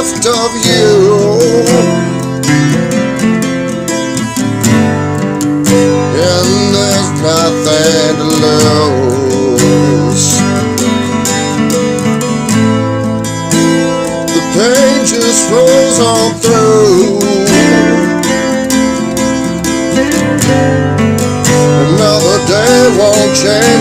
left of you. And there's nothing to lose. The pain just rolls on through. Another day won't change.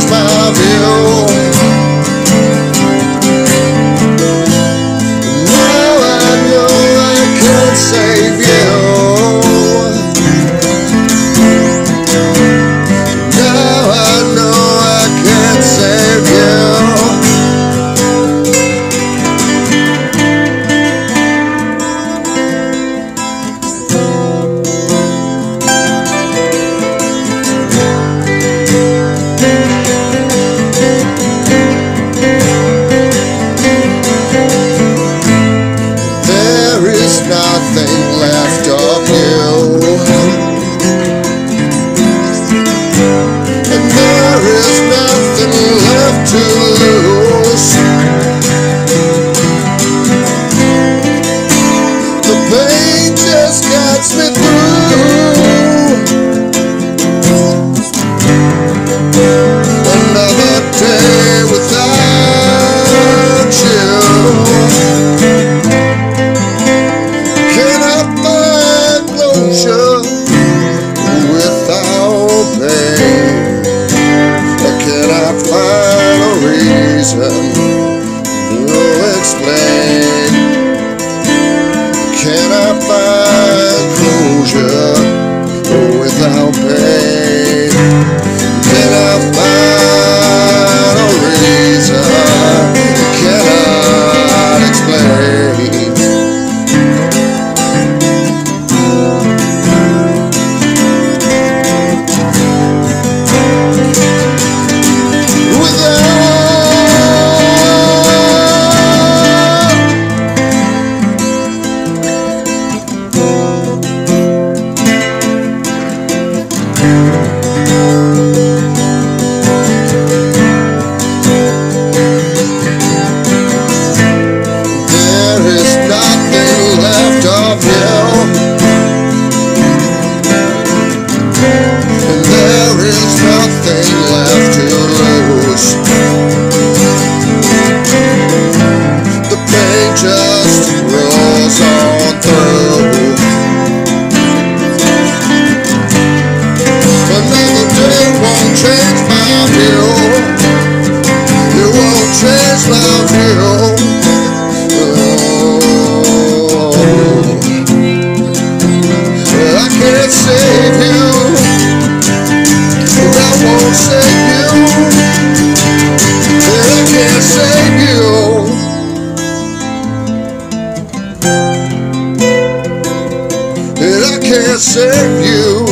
save you.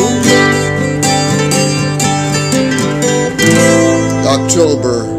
October